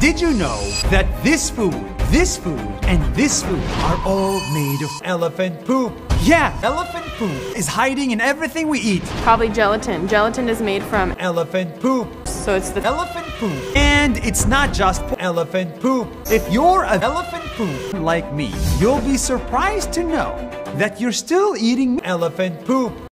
Did you know that this food, this food, and this food are all made of elephant poop? Yeah, elephant poop is hiding in everything we eat. Probably gelatin. Gelatin is made from, Elephant poop. so it's the Elephant poop. And it's not just elephant poop. If you're an elephant poop like me, you'll be surprised to know that you're still eating elephant poop.